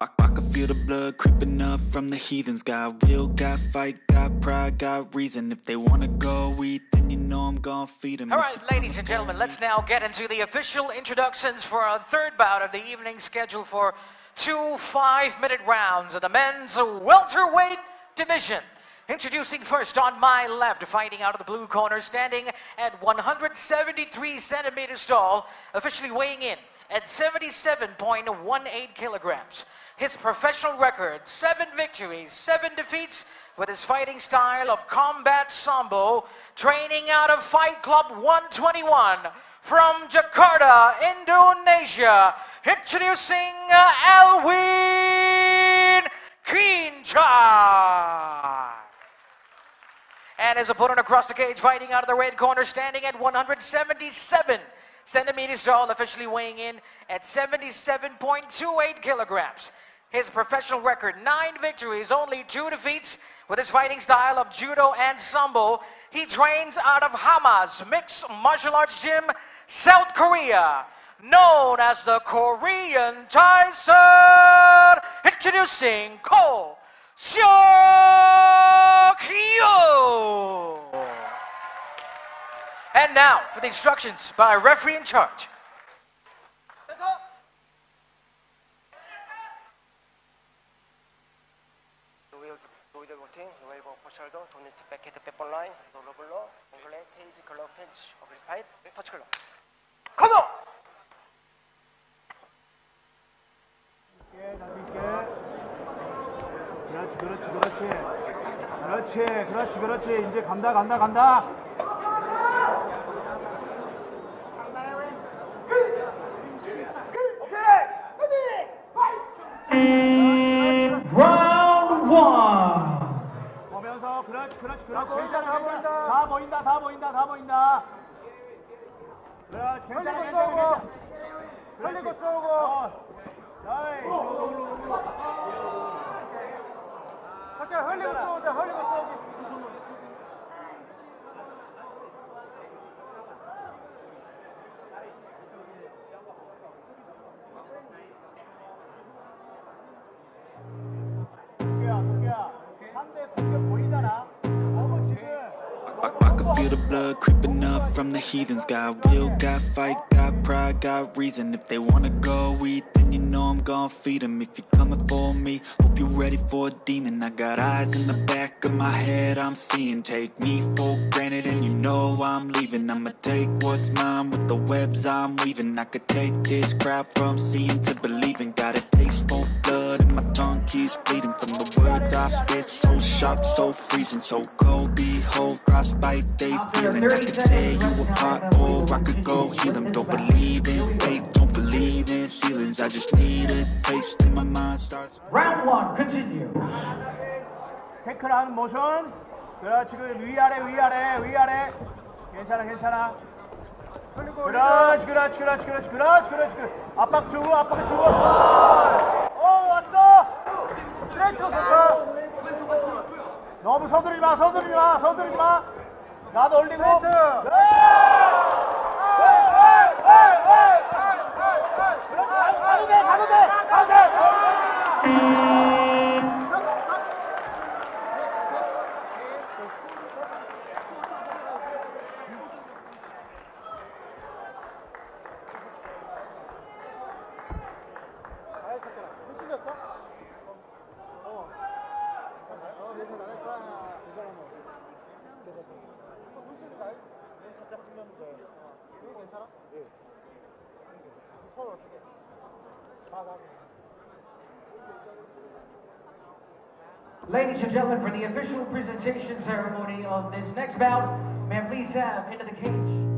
I, I, I can feel the blood creeping up from the heathens. Got will, got fight, got pride, got reason. If they wanna go eat, then you know I'm gonna feed them. All right, ladies and gentlemen, let's now get into the official introductions for our third bout of the evening scheduled for two five minute rounds of the men's welterweight division. Introducing first on my left, fighting out of the blue corner, standing at 173 centimeters tall, officially weighing in at 77.18 kilograms. His professional record, seven victories, seven defeats, with his fighting style of combat sambo, training out of Fight Club 121 from Jakarta, Indonesia, introducing uh, Alwin Kinca. And his opponent across the cage, fighting out of the red corner, standing at 177 centimeters tall, officially weighing in at 77.28 kilograms. His professional record, nine victories, only two defeats. With his fighting style of judo and sambo, he trains out of Havas Mixed Martial Arts Gym, South Korea. Known as the Korean Tyson, introducing Ko Seok-hyun. And now for the instructions by referee in charge. 버 포셜더, 도니트 백헤드 백본 라인, 노로블러, 앵글레, 테이지, 글럽, 펜치, 어블리 파이트, 터치 클럽. 커너! 그렇지 그렇지 그렇지 그렇지 그렇지 그렇지 이제 간다 간다 간다 그렇지 그렇지 그렇지 괜찮아 괜찮아. 다. 보인다 다 보인다 다 보인다. 그렇지 괜찮아 괜찮아 괜찮아. 흘리고. 쪼고 석야 흘리고 쪼자 흘리고 feel the blood creeping up from the heathens. Got will, got fight, got pride, got reason. If they wanna go eat, then gonna feed them. If you're coming for me, hope you're ready for a demon. I got eyes in the back of my head, I'm seeing. Take me for granted, and you know I'm leaving. I'ma take what's mine with the webs I'm weaving. I could take this crowd from seeing to believing. Got a taste for blood, and my tongue keeps bleeding from the words I spit. So sharp, so freezing, so cold. Behold, frostbite, they feeling. I could tear you apart, or I could go heal them. Don't believe in don't believe in ceilings. I just need a taste, and my mind starts. Round one continues. 태클하는 모션. 그렇지 그 위아래 위아래 위아래. 괜찮아 괜찮아. 그렇지 그렇지 그렇지 그렇지 그렇지 그렇지 그렇지. 압박 주고 압박 주고 어 왔어. 스트레이트 좋다. 너무 서두르지 마 서두르지 마 서두르지 마. 나도 올리고. 스트레 Ladies and gentlemen, for the official presentation ceremony of this next bout, may I please have into the cage.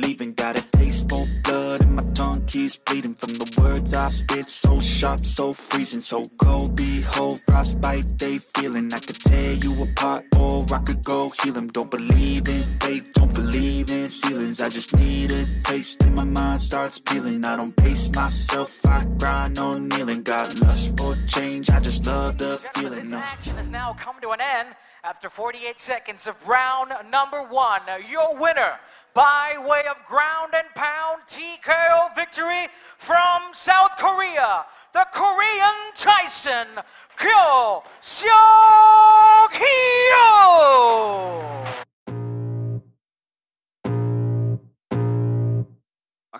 Keeps bleeding from the words I spit. So sharp, so freezing, so cold. Behold, frostbite, they feeling. I could tear you apart, or I could go heal them. Don't believe in fate, don't believe in ceilings. I just need a taste, and my mind starts peeling. I don't pace myself, I grind on kneeling. Got lust for change, I just love the feeling. This action has now come to an end after 48 seconds of round number one. Your winner by way of ground and pound TKO victory from South Korea, the Korean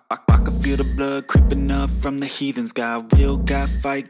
I, can feel the blood creeping up from the heathens. Got will, got fight,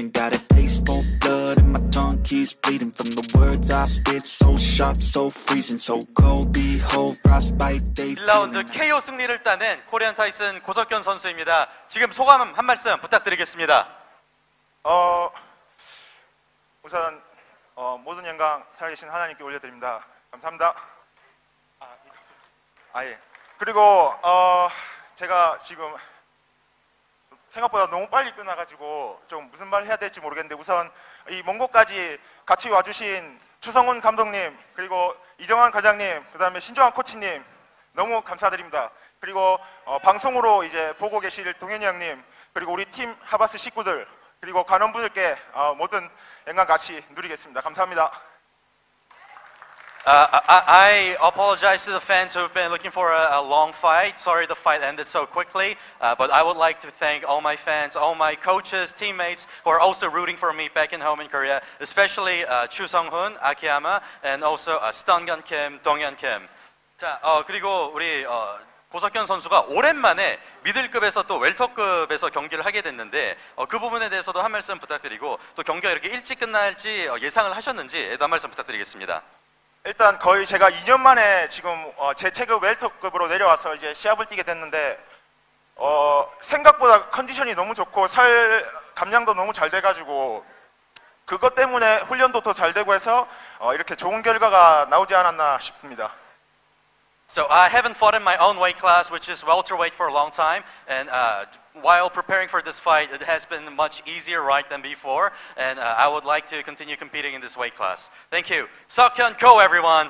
Keeps bleeding from the words I spit. So sharp, so freezing, so cold. Behold, frostbite, they 1라운드 KO 승리를 따낸 코리안 타이슨 고석현 선수입니다. 지금 소감 한 말씀 부탁드리겠습니다. 어, 우선 어, 모든 영광 살아계신 하나님께 올려드립니다. 감사합니다. 아. 아 예. 그리고 어, 제가 지금 생각보다 너무 빨리 끝나가지고 좀 무슨 말 해야 될지 모르겠는데 우선 이먼 곳까지 같이 와주신 추성훈 감독님 그리고 이정환 과장님 그 다음에 신조환 코치님 너무 감사드립니다. 그리고 어, 방송으로 이제 보고 계실 동현이 형님 그리고 우리 팀 하바스 식구들 그리고 관원분들께 어, 모든 영광 같이 누리겠습니다. 감사합니다. Uh, I, I, apologize to the fans who've been looking for a, a long fight. Sorry the fight ended so quickly, uh, but I would like to thank all my fans, all my coaches, teammates who are also rooting for me back in home in Korea, especially uh, Chu Sung-hoon, Akiyama, and also uh, Stun Gun Kim, Dong Donghyun Kim. 자, 어, 그리고 우리 어, 고석현 선수가 오랜만에 미들급에서 또 웰터급에서 경기를 하게 됐는데 어, 그 부분에 대해서도 한 말씀 부탁드리고 또 경기가 이렇게 일찍 끝날지 예상을 하셨는지 한 말씀 부탁드리겠습니다. 일단 거의 제가 2년 만에 지금 어, 제 체급 웰터급으로 내려와서 이제 시합을 뛰게 됐는데 어, 생각보다 컨디션이 너무 좋고 살 감량도 너무 잘 돼가지고 그것 때문에 훈련도 더 잘 되고 해서 어, 이렇게 좋은 결과가 나오지 않았나 싶습니다. So I haven't fought in my own weight class, which is welterweight for a long time. And uh, while preparing for this fight, it has been much easier right than before. And uh, I would like to continue competing in this weight class. Thank you. Seokhyun Ko, everyone.